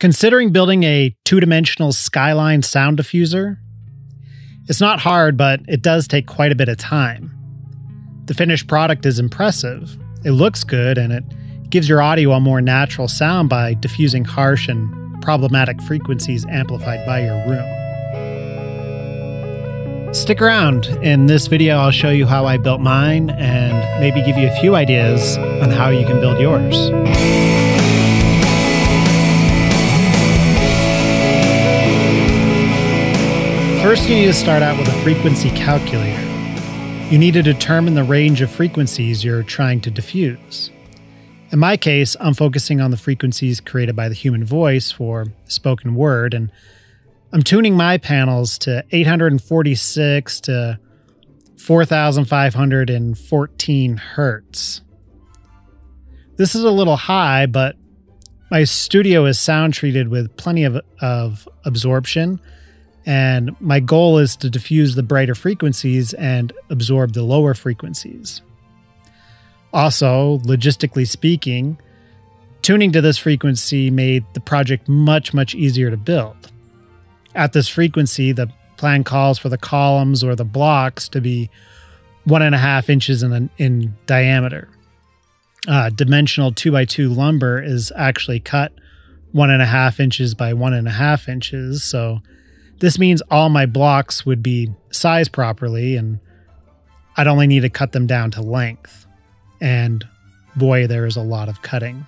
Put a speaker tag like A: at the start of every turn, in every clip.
A: Considering building a two dimensional skyline sound diffuser? It's not hard, but it does take quite a bit of time. The finished product is impressive, it looks good, and it gives your audio a more natural sound by diffusing harsh and problematic frequencies amplified by your room. Stick around. In this video, I'll show you how I built mine and maybe give you a few ideas on how you can build yours. First, you need to start out with a frequency calculator. You need to determine the range of frequencies you're trying to diffuse. In my case, I'm focusing on the frequencies created by the human voice for spoken word, and I'm tuning my panels to 846 to 4514 hertz. This is a little high, but my studio is sound treated with plenty of, of absorption and my goal is to diffuse the brighter frequencies and absorb the lower frequencies. Also, logistically speaking, tuning to this frequency made the project much, much easier to build. At this frequency, the plan calls for the columns or the blocks to be one and a half inches in, in diameter. Uh, dimensional two by two lumber is actually cut one and a half inches by one and a half inches. So this means all my blocks would be sized properly and I'd only need to cut them down to length. And boy, there is a lot of cutting.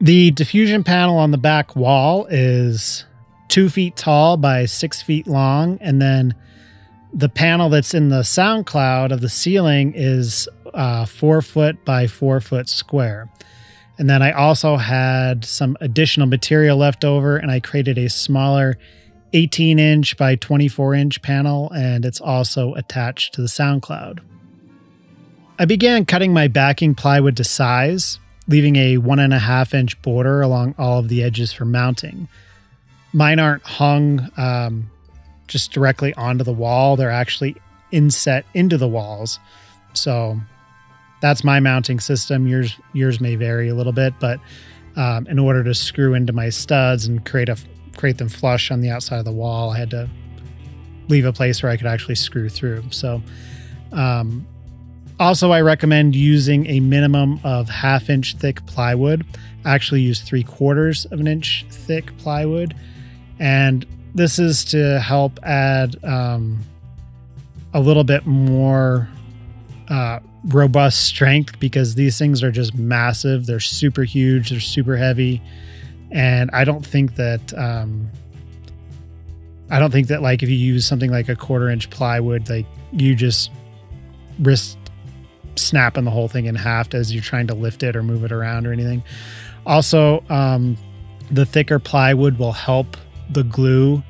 A: The diffusion panel on the back wall is two feet tall by six feet long. And then the panel that's in the sound cloud of the ceiling is uh, four foot by four foot square. And then I also had some additional material left over and I created a smaller 18 inch by 24 inch panel and it's also attached to the sound cloud. I began cutting my backing plywood to size, leaving a one and a half inch border along all of the edges for mounting. Mine aren't hung um, just directly onto the wall, they're actually inset into the walls. So that's my mounting system. Yours yours may vary a little bit, but um, in order to screw into my studs and create a create them flush on the outside of the wall, I had to leave a place where I could actually screw through. So, um, also, I recommend using a minimum of half inch thick plywood. I actually use three quarters of an inch thick plywood. And this is to help add um, a little bit more uh, robust strength because these things are just massive. They're super huge. They're super heavy, and I don't think that um, I don't think that like if you use something like a quarter inch plywood, like you just risk snapping the whole thing in half as you're trying to lift it or move it around or anything. Also, um, the thicker plywood will help the glue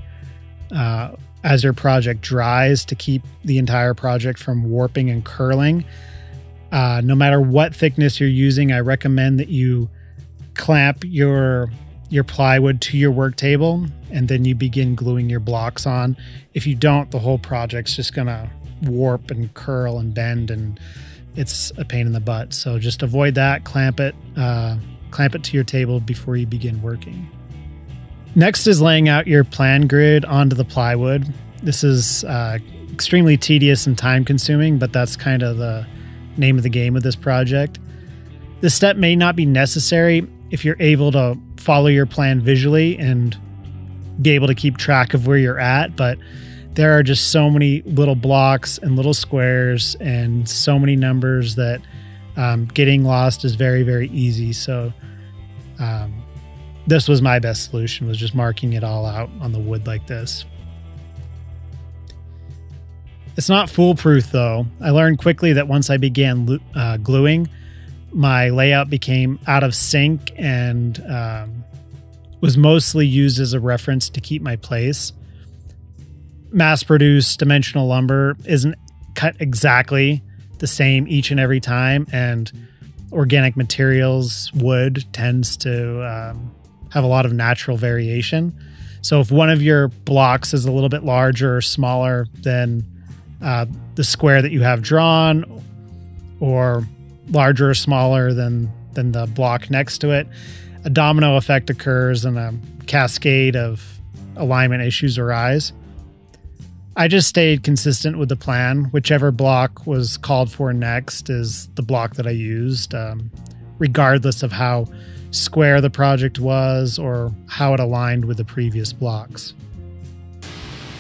A: uh, as your project dries to keep the entire project from warping and curling. Uh, no matter what thickness you're using, I recommend that you clamp your your plywood to your work table and then you begin gluing your blocks on. If you don't, the whole project's just gonna warp and curl and bend and it's a pain in the butt. So just avoid that, clamp it, uh, clamp it to your table before you begin working. Next is laying out your plan grid onto the plywood. This is uh, extremely tedious and time consuming, but that's kind of the name of the game with this project. This step may not be necessary if you're able to follow your plan visually and be able to keep track of where you're at, but there are just so many little blocks and little squares and so many numbers that um, getting lost is very, very easy. So, um, this was my best solution was just marking it all out on the wood like this. It's not foolproof though. I learned quickly that once I began uh, gluing, my layout became out of sync and um, was mostly used as a reference to keep my place. Mass produced dimensional lumber isn't cut exactly the same each and every time, and organic materials, wood, tends to um, have a lot of natural variation. So if one of your blocks is a little bit larger or smaller than uh, the square that you have drawn, or larger or smaller than than the block next to it. a domino effect occurs and a cascade of alignment issues arise. I just stayed consistent with the plan. Whichever block was called for next is the block that I used, um, regardless of how square the project was or how it aligned with the previous blocks.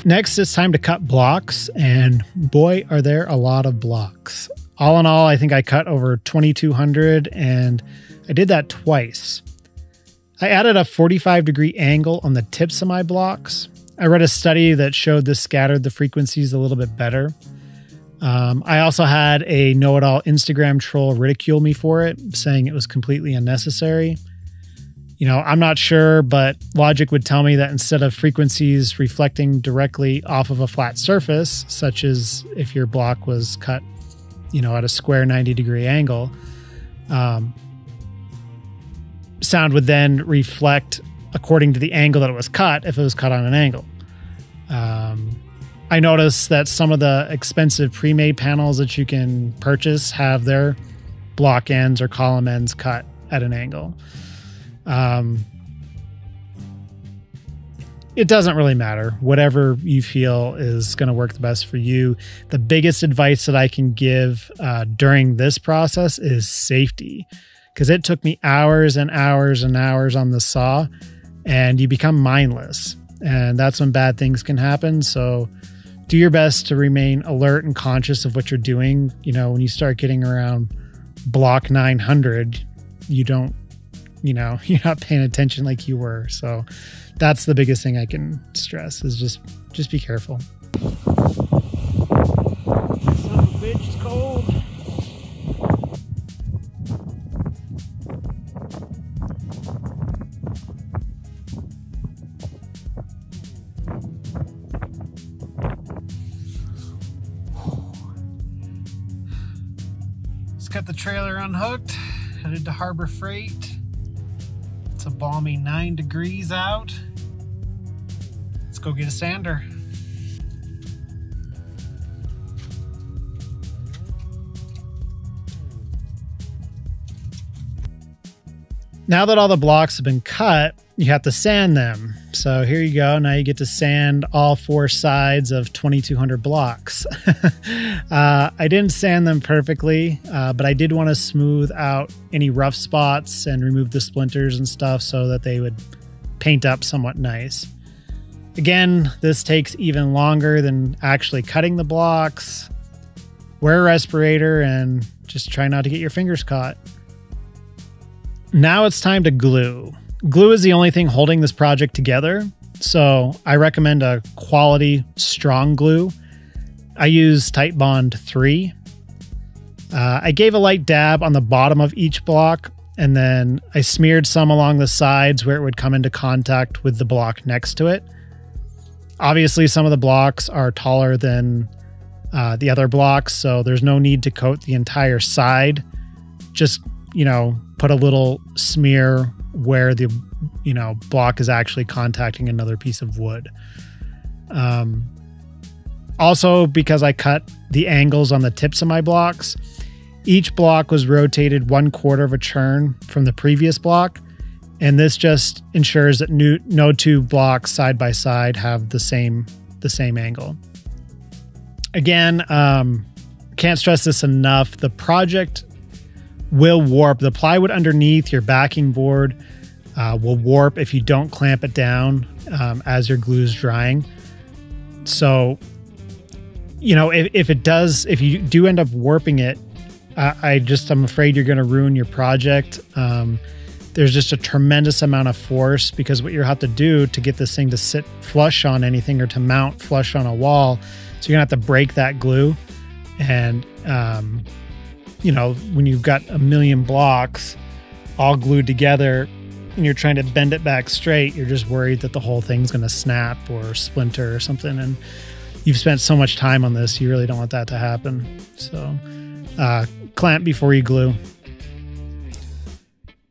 A: Next, it's time to cut blocks, and boy, are there a lot of blocks. All in all, I think I cut over 2,200, and I did that twice. I added a 45 degree angle on the tips of my blocks. I read a study that showed this scattered the frequencies a little bit better. Um, I also had a know it all Instagram troll ridicule me for it, saying it was completely unnecessary. You know, I'm not sure, but logic would tell me that instead of frequencies reflecting directly off of a flat surface, such as if your block was cut, you know, at a square 90 degree angle, um, sound would then reflect according to the angle that it was cut if it was cut on an angle. Um, I noticed that some of the expensive pre made panels that you can purchase have their block ends or column ends cut at an angle. Um, it doesn't really matter. Whatever you feel is going to work the best for you. The biggest advice that I can give uh, during this process is safety because it took me hours and hours and hours on the saw and you become mindless. And that's when bad things can happen. So do your best to remain alert and conscious of what you're doing. You know, when you start getting around block 900, you don't you know you're not paying attention like you were. So that's the biggest thing i can stress is just just be careful. Just got the trailer unhooked, headed to Harbor Freight. Balmy nine degrees out. Let's go get a sander. Now that all the blocks have been cut, you have to sand them. So here you go. Now you get to sand all four sides of 2200 blocks. uh, I didn't sand them perfectly, uh, but I did want to smooth out any rough spots and remove the splinters and stuff so that they would paint up somewhat nice. Again, this takes even longer than actually cutting the blocks. Wear a respirator and just try not to get your fingers caught. Now it's time to glue. Glue is the only thing holding this project together, so I recommend a quality, strong glue. I use Titebond 3. Uh, I gave a light dab on the bottom of each block, and then I smeared some along the sides where it would come into contact with the block next to it. Obviously, some of the blocks are taller than uh, the other blocks, so there's no need to coat the entire side. Just, you know, put a little smear where the you know block is actually contacting another piece of wood. Um, also, because I cut the angles on the tips of my blocks, each block was rotated one quarter of a turn from the previous block, and this just ensures that new, no two blocks side by side have the same the same angle. Again, um, can't stress this enough. The project will warp. The plywood underneath your backing board uh, will warp if you don't clamp it down um, as your glue is drying. So, you know, if, if it does, if you do end up warping it, I, just, I'm afraid you're going to ruin your project. Um, there's just a tremendous amount of force because what you have to do to get this thing to sit flush on anything or to mount flush on a wall, so you're gonna have to break that glue. And um, you know, when you've got a million blocks all glued together and you're trying to bend it back straight, you're just worried that the whole thing's going to snap or splinter or something. And you've spent so much time on this, you really don't want that to happen. So, uh, clamp before you glue.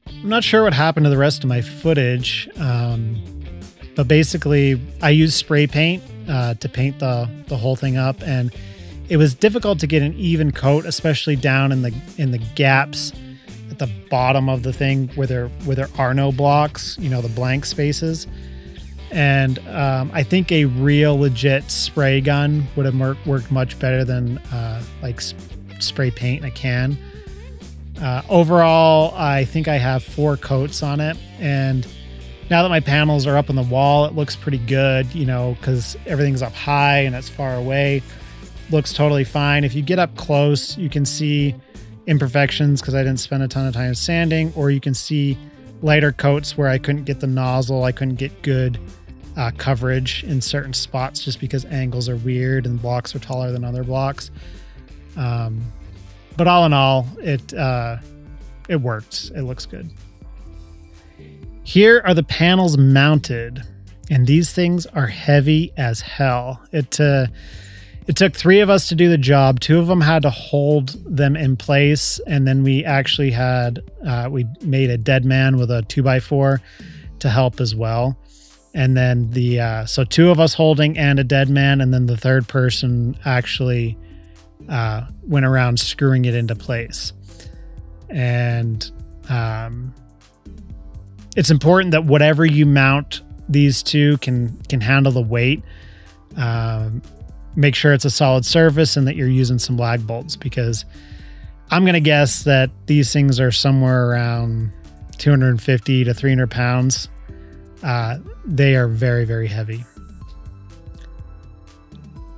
A: I'm not sure what happened to the rest of my footage, um, but basically, I used spray paint uh, to paint the the whole thing up, and it was difficult to get an even coat, especially down in the in the gaps at the bottom of the thing where there where there are no blocks, you know, the blank spaces. And um, I think a real legit spray gun would have worked much better than uh, like sp- spray paint in a can. Uh, overall, I think I have four coats on it, and now that my panels are up on the wall, it looks pretty good, you know, because everything's up high and it's far away. Looks totally fine. If you get up close, you can see imperfections because I didn't spend a ton of time sanding, or you can see lighter coats where I couldn't get the nozzle, I couldn't get good uh, coverage in certain spots just because angles are weird and blocks are taller than other blocks. Um, but all in all, it uh, it works. It looks good. Here are the panels mounted, and these things are heavy as hell. It uh, it took three of us to do the job. Two of them had to hold them in place, and then we actually had uh, we made a dead man with a two by four to help as well. And then the uh, so two of us holding and a dead man, and then the third person actually uh, went around screwing it into place. And um, it's important that whatever you mount these two can can handle the weight. Um, make sure it's a solid surface and that you're using some lag bolts because I'm gonna guess that these things are somewhere around 250 to 300 pounds. Uh, they are very very heavy.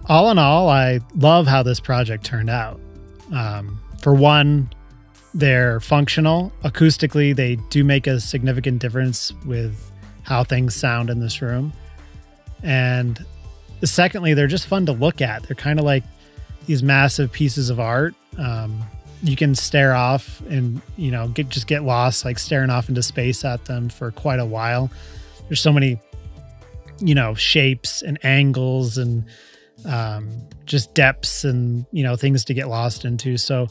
A: All in all, I love how this project turned out. Um, for one, they're functional. Acoustically, they do make a significant difference with how things sound in this room. And secondly, they're just fun to look at. They're kind of like these massive pieces of art. Um, you can stare off and you know get just get lost like staring off into space at them for quite a while. There's so many you know shapes and angles and um, just depths and you know things to get lost into. So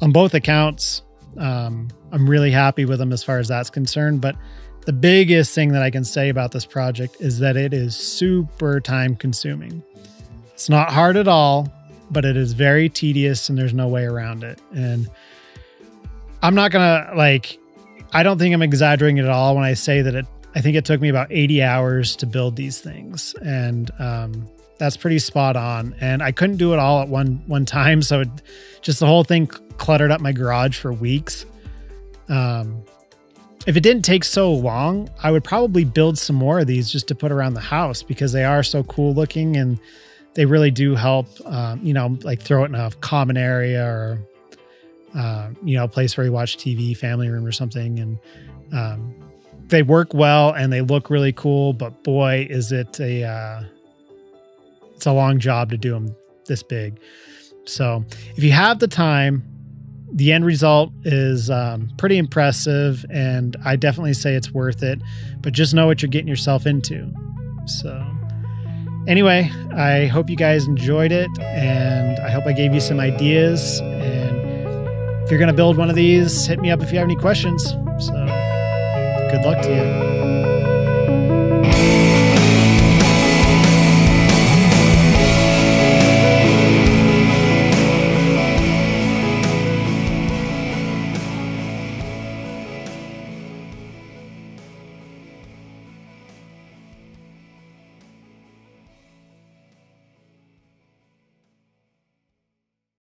A: on both accounts, um, I'm really happy with them as far as that's concerned. But the biggest thing that I can say about this project is that it is super time consuming. It's not hard at all, but it is very tedious and there's no way around it. And I'm not going to like, I don't think I'm exaggerating at all when I say that it, I think it took me about 80 hours to build these things. And, um, that's pretty spot on. And I couldn't do it all at one one time, so it, just the whole thing cluttered up my garage for weeks. Um, if it didn't take so long, I would probably build some more of these just to put around the house because they are so cool looking and they really do help. Um, you know, like throw it in a common area or uh, you know, a place where you watch TV, family room or something, and um, they work well and they look really cool. But boy, is it a uh, it's a long job to do them this big. So if you have the time, the end result is um, pretty impressive, and I definitely say it's worth it. But just know what you're getting yourself into. So, anyway, I hope you guys enjoyed it, and I hope I gave you some ideas. And if you're going to build one of these, hit me up if you have any questions. So, good luck to you.